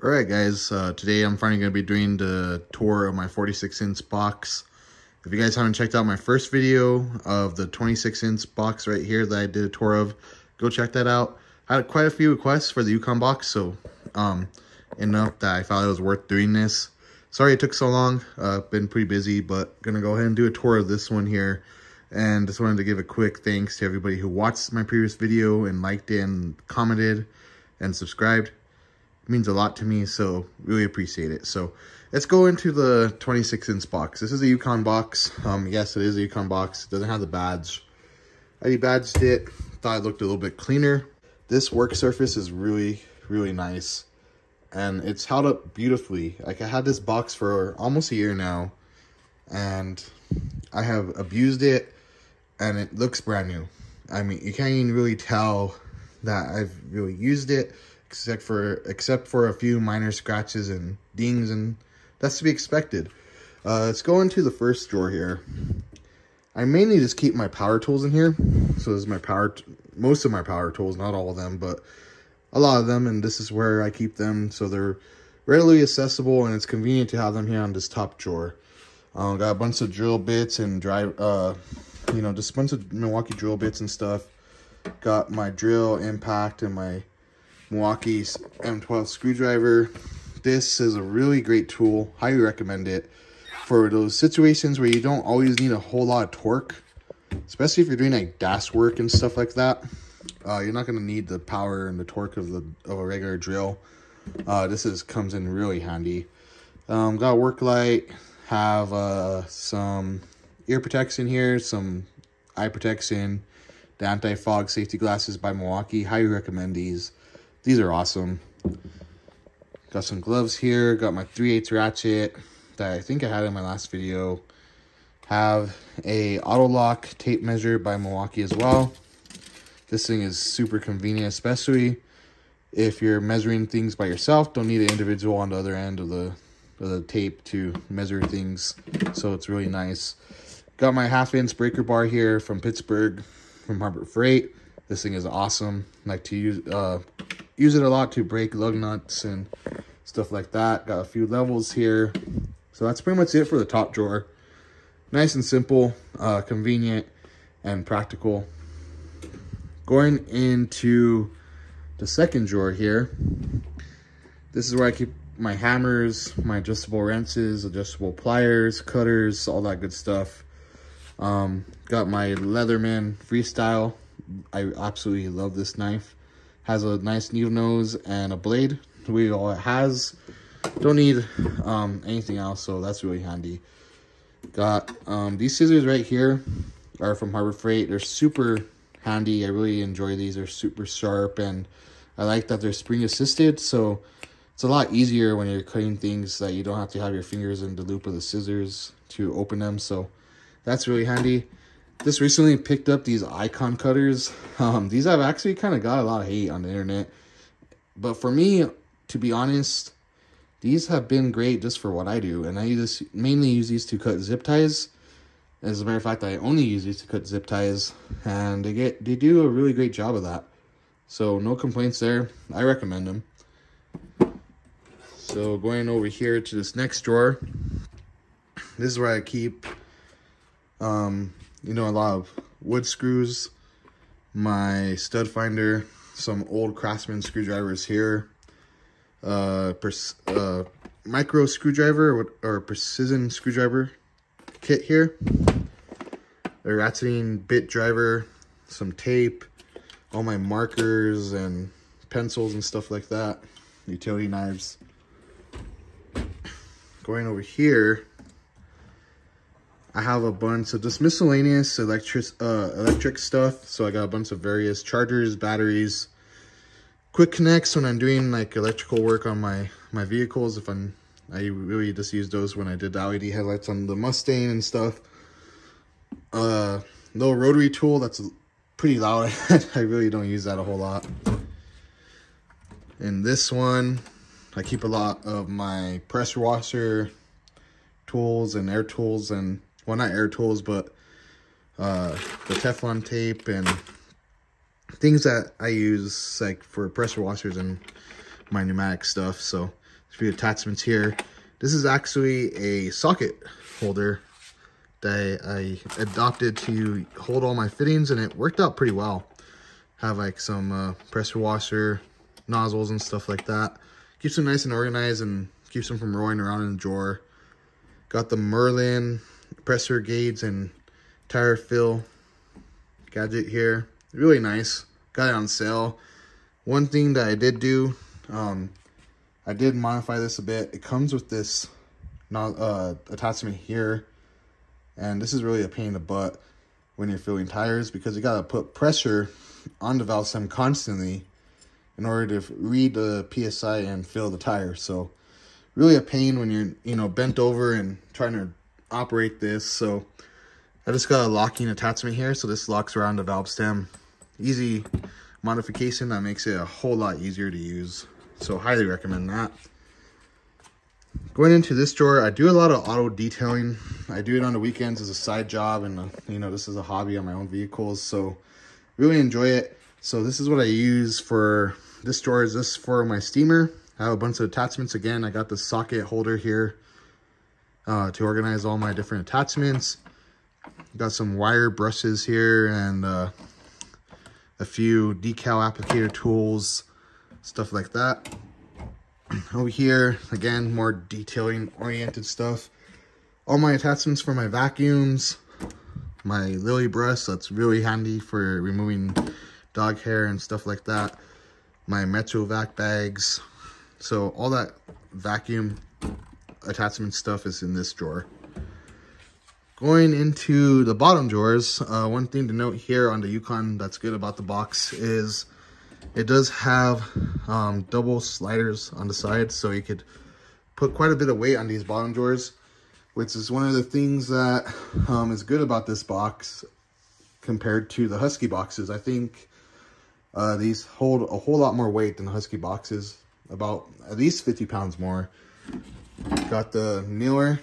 Alright guys, uh, today I'm finally going to be doing the tour of my 46 inch box. If you guys haven't checked out my first video of the 26 inch box right here that I did a tour of, go check that out. I had quite a few requests for the Yukon box, so um, enough that I thought it was worth doing this. Sorry it took so long, uh, been pretty busy, but gonna go ahead and do a tour of this one here. And just wanted to give a quick thanks to everybody who watched my previous video and liked it and commented and subscribed. Means a lot to me, so really appreciate it. So let's go into the 26 inch box. This is a Yukon box. Um, yes, it is a Yukon box. It doesn't have the badge. I debadged it. Thought it looked a little bit cleaner. This work surface is really, really nice. And it's held up beautifully. Like I had this box for almost a year now. And I have abused it. And it looks brand new. I mean, you can't even really tell that I've really used it except for except for a few minor scratches and dings and that's to be expected. Uh, let's go into the first drawer here. I mainly just keep my power tools in here. So this is my power, most of my power tools, not all of them, but a lot of them. And this is where I keep them. So they're readily accessible and it's convenient to have them here on this top drawer. Um, got a bunch of drill bits and drive, uh, you know, just a bunch of Milwaukee drill bits and stuff. Got my drill impact and my Milwaukee M12 screwdriver. This is a really great tool. Highly recommend it for those situations where you don't always need a whole lot of torque, especially if you're doing like DAS work and stuff like that. Uh, you're not going to need the power and the torque of the of a regular drill. Uh, this is comes in really handy. Um, got work light, have uh, some ear protection here, some eye protection, the anti-fog safety glasses by Milwaukee. Highly recommend these. These are awesome. Got some gloves here. Got my 3 8 ratchet that I think I had in my last video. Have a auto lock tape measure by Milwaukee as well. This thing is super convenient, especially if you're measuring things by yourself. Don't need an individual on the other end of the, of the tape to measure things. So it's really nice. Got my half inch breaker bar here from Pittsburgh from Harbor Freight. This thing is awesome. Like to use uh, use it a lot to break lug nuts and stuff like that. Got a few levels here. So that's pretty much it for the top drawer. Nice and simple, uh, convenient, and practical. Going into the second drawer here, this is where I keep my hammers, my adjustable wrenches, adjustable pliers, cutters, all that good stuff. Um, got my Leatherman Freestyle. I absolutely love this knife has a nice needle nose and a blade. We all it has. Don't need um, anything else, so that's really handy. Got um, these scissors right here are from Harbor Freight. They're super handy. I really enjoy these. They're super sharp, and I like that they're spring assisted, so it's a lot easier when you're cutting things that you don't have to have your fingers in the loop of the scissors to open them. So that's really handy just recently picked up these ICON cutters. Um, these have actually kind of got a lot of hate on the internet. But for me, to be honest, these have been great just for what I do. And I just mainly use these to cut zip ties. As a matter of fact, I only use these to cut zip ties. And they get they do a really great job of that. So no complaints there. I recommend them. So going over here to this next drawer. This is where I keep um, you know, a lot of wood screws, my stud finder, some old Craftsman screwdrivers here, uh, uh, micro screwdriver or, or precision screwdriver kit here, a ratcheting bit driver, some tape, all my markers and pencils and stuff like that, utility knives. Going over here, I have a bunch of just miscellaneous electric uh, electric stuff. So I got a bunch of various chargers, batteries, quick connects when I'm doing like electrical work on my my vehicles. If I'm I really just use those when I did the LED headlights on the Mustang and stuff. Uh, little rotary tool that's pretty loud. I really don't use that a whole lot. And this one, I keep a lot of my pressure washer tools and air tools and well, not air tools, but uh, the Teflon tape and things that I use like for pressure washers and my pneumatic stuff. So a few attachments here. This is actually a socket holder that I, I adopted to hold all my fittings and it worked out pretty well. Have like some uh, pressure washer nozzles and stuff like that. Keeps them nice and organized and keeps them from rolling around in the drawer. Got the Merlin pressure gauge and tire fill gadget here. Really nice. Got it on sale. One thing that I did do, um, I did modify this a bit. It comes with this uh, attachment here. And this is really a pain in the butt when you're filling tires because you got to put pressure on the valve stem constantly in order to read the PSI and fill the tire. So really a pain when you're, you know, bent over and trying to operate this. So I just got a locking attachment here. So this locks around the valve stem. Easy modification that makes it a whole lot easier to use. So highly recommend that. Going into this drawer, I do a lot of auto detailing. I do it on the weekends as a side job and, uh, you know, this is a hobby on my own vehicles. So really enjoy it. So this is what I use for this drawer. Is this for my steamer? I have a bunch of attachments. Again, I got the socket holder here uh, to organize all my different attachments. Got some wire brushes here and uh, a few decal applicator tools, stuff like that. Over here, again, more detailing oriented stuff. All my attachments for my vacuums, my Lilly Brush, that's really handy for removing dog hair and stuff like that. My Metrovac bags. So all that vacuum attachment stuff is in this drawer. Going into the bottom drawers, uh, one thing to note here on the Yukon that's good about the box is it does have um, double sliders on the side, so you could put quite a bit of weight on these bottom drawers, which is one of the things that um, is good about this box compared to the Husky boxes. I think uh, these hold a whole lot more weight than the Husky boxes, about at least 50 pounds more. Got the kneeler,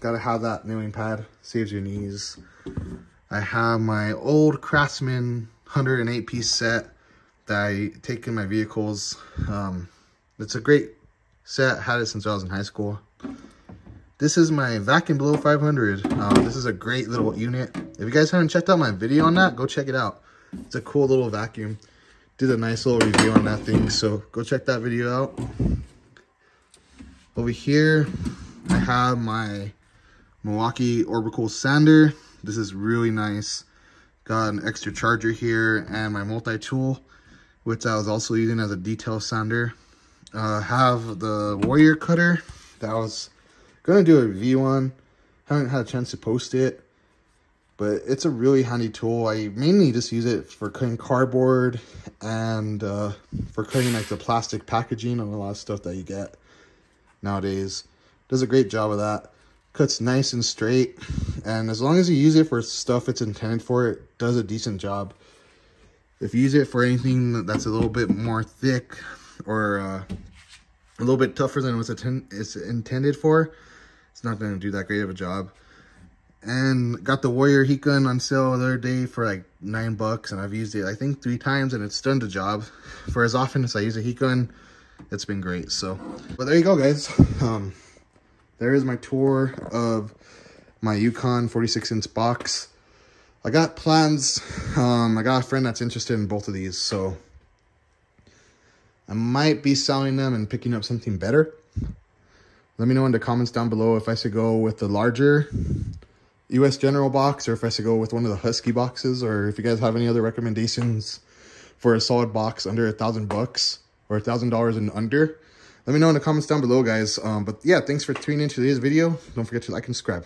gotta have that kneeling pad, saves your knees. I have my old Craftsman 108 piece set that I take in my vehicles. Um, it's a great set, had it since I was in high school. This is my vacuum below 500. Um, this is a great little unit. If you guys haven't checked out my video on that, go check it out. It's a cool little vacuum did a nice little review on that thing. So go check that video out. Over here, I have my Milwaukee orbital sander. This is really nice. Got an extra charger here and my multi-tool, which I was also using as a detail sander. Uh, have the Warrior cutter that I was going to do a review on. Haven't had a chance to post it but it's a really handy tool. I mainly just use it for cutting cardboard and uh, for cutting like the plastic packaging on a lot of stuff that you get nowadays. Does a great job of that. Cuts nice and straight. And as long as you use it for stuff it's intended for, it does a decent job. If you use it for anything that's a little bit more thick or uh, a little bit tougher than what it's intended for, it's not going to do that great of a job and got the Warrior heat gun on sale the other day for like nine bucks and I've used it I think three times and it's done the job for as often as I use a heat gun it's been great so. But there you go guys. Um there is my tour of my Yukon 46 inch box. I got plans um I got a friend that's interested in both of these so I might be selling them and picking up something better. Let me know in the comments down below if I should go with the larger US General box or if I should go with one of the Husky boxes or if you guys have any other recommendations for a solid box under a thousand bucks or a thousand dollars and under. Let me know in the comments down below, guys. Um, but yeah, thanks for tuning into today's video. Don't forget to like and subscribe.